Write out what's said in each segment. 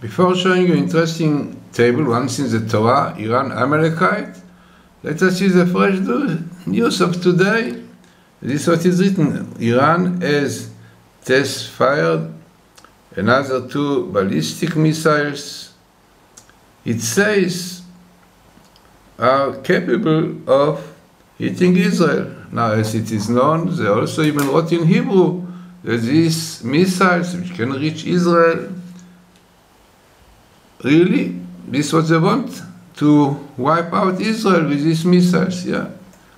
Before showing you interesting table once in the Torah, Iran Amalekite, let us see the fresh news of today. This is what is written. Iran has test fired another two ballistic missiles. It says are capable of hitting Israel. Now, as it is known, they also even wrote in Hebrew that these missiles which can reach Israel Really? This was they want? To wipe out Israel with these missiles, yeah?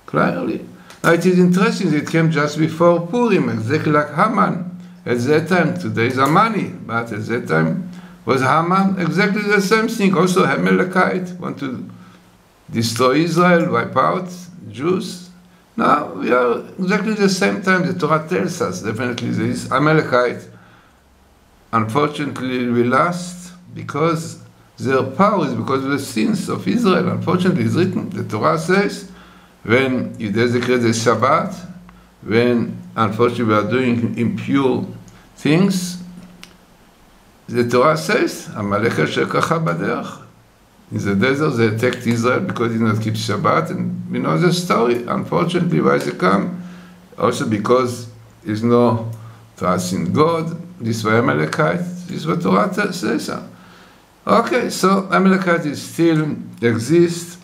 Clearly. Now it is interesting it came just before Purim, exactly like Haman. At that time, today is Amani, but at that time was Haman exactly the same thing. Also, Amalekite want to destroy Israel, wipe out Jews. Now we are exactly the same time. The Torah tells us definitely this Amalekite, unfortunately, will last because their power is because of the sins of Israel. Unfortunately, it's written, the Torah says, when you desecrate the Shabbat, when unfortunately we are doing impure things, the Torah says, Amalek Shekacha Baderach. In the desert, they attacked Israel because they did not keep Shabbat, and we know the story. Unfortunately, why they come? Also because there's no trust in God. This way Amalekite. This is what Torah says. Okay, so Amalekite still exists,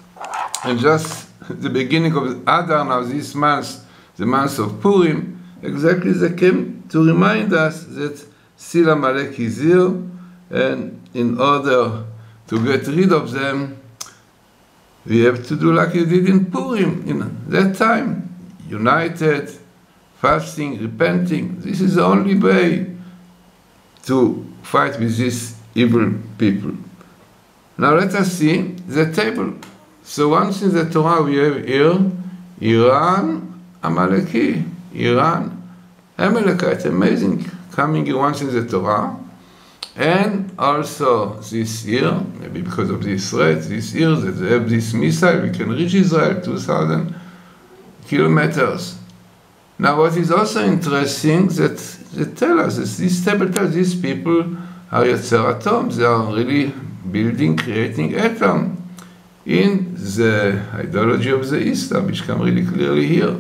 and just the beginning of Adar now, this month, the month of Purim, exactly they came to remind us that still Amalek is here, and in order to get rid of them, we have to do like you did in Purim, in that time, united, fasting, repenting. This is the only way to fight with this evil people. Now let us see the table. So once in the Torah we have here Iran, Amaleki, Iran, Amalekite, amazing, coming once in the Torah. And also this year, maybe because of this threat, this year that they have this missile, we can reach Israel 2,000 kilometers. Now what is also interesting that they tell us, that this table tells these people are Yetzer Atom. They are really building, creating atom in the ideology of the Islam, which come really clearly here.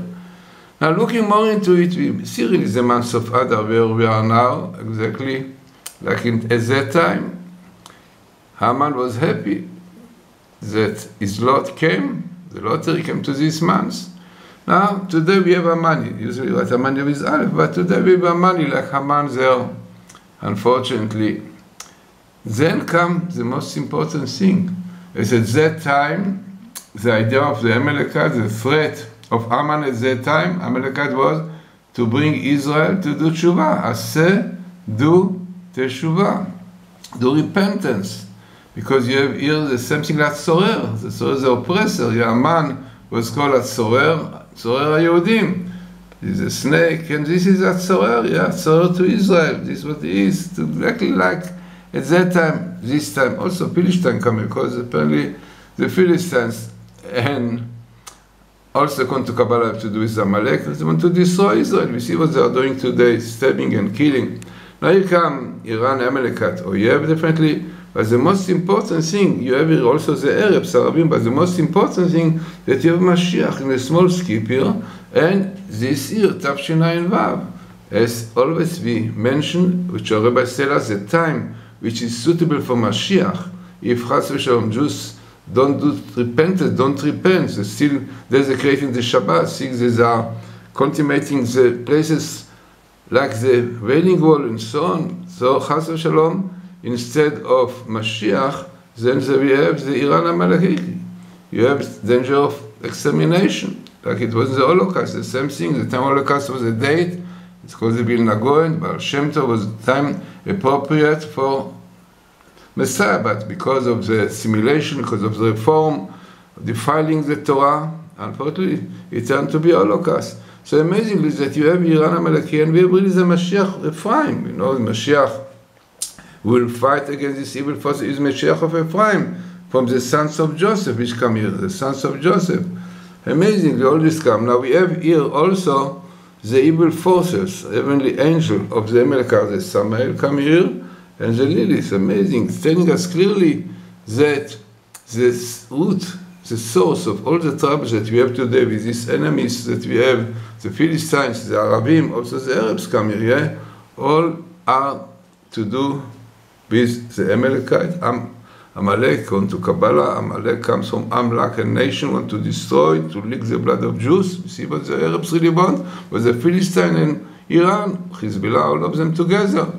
Now, looking more into it, we see really the months of Adar, where we are now, exactly like in, at that time. Haman was happy that his lot came, the lottery came to this month. Now, today we have a money, usually what a money with Aleph, but today we have a money like Haman there unfortunately. Then comes the most important thing. Is at that time, the idea of the Amalekite, the threat of Aman at that time, Amalekite was to bring Israel to do tshuva. Aseh, do teshuvah, do repentance. Because you have here the same thing like Sorer. The Sorer the oppressor. Yaman was called a Sorer, Sorer HaYehudim. He's a snake, and this is Atzorer, Atzorer to Israel. This is what he is, exactly like at that time, this time, also Philistine coming, because apparently the Philistines and also come to Kabbalah to do with Amalek, they want to destroy Israel. We see what they are doing today, stabbing and killing. Now you come Iran, Amalekite, or you have definitely, but the most important thing, you have also the Arabs, Arabim, but the most important thing that you have Mashiach in a small skip here, and this year, Tav Shin Ayin Vav, as always we mention, which our Rabbi tell us, the time which is suitable for Mashiach, if Chas v'Shalom Jews don't do repentance, don't repent, they still desecrating the Shabbat, things they are consummating the places like the Wailing Wall and so on. So Chas v'Shalom, instead of Mashiach, then we have the Iran Amalekite. You have danger of extermination like it was the Holocaust, the same thing. The time Holocaust was a date. It's called the Vilna Gaon. Baal Shem Tov was the time appropriate for Messiah, but because of the simulation, because of the reform, defiling the Torah, unfortunately, it turned to be Holocaust. So amazingly that you have Iran Amaleki and we have really the Mashiach Ephraim. You know, the Mashiach will fight against this evil force, is Mashiach of Ephraim, from the sons of Joseph, which come here, the sons of Joseph. Amazingly, all this come. Now we have here also the evil forces, heavenly angel of the Amalekite, Samael, come here, and the lily is amazing, telling us clearly that the root, the source of all the troubles that we have today with these enemies that we have, the Philistines, the Arabim, also the Arabs come here, yeah? all are to do with the Amalekite. Am- Amalek, according to Kabbalah, Amalek comes from Amlak, a nation want to destroy, to lick the blood of Jews. You see what the Arabs really want? But the Philistine and Iran, Hezbollah, all of them together.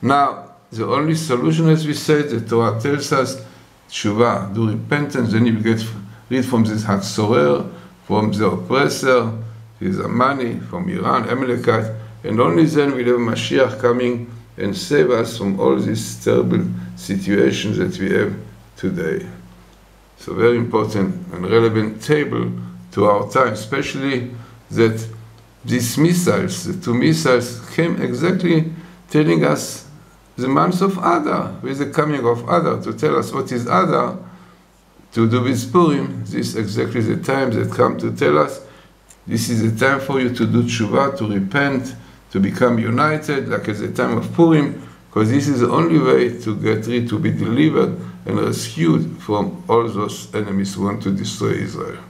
Now, the only solution, as we said, the Torah tells us, tshuva, do repentance, then you get rid from this Hatzorer, from the oppressor, his money, from Iran, Amalekite, and only then will have Mashiach coming and save us from all these terrible situations that we have today. So very important and relevant table to our time, especially that these missiles, the two missiles, came exactly telling us the month of Adar, with the coming of Adar, to tell us what is Adar, to do with Purim. This is exactly the time that come to tell us this is the time for you to do tshuva, to repent, to become united, like at the time of Purim, because this is the only way to get rid, to be delivered and rescued from all those enemies who want to destroy Israel.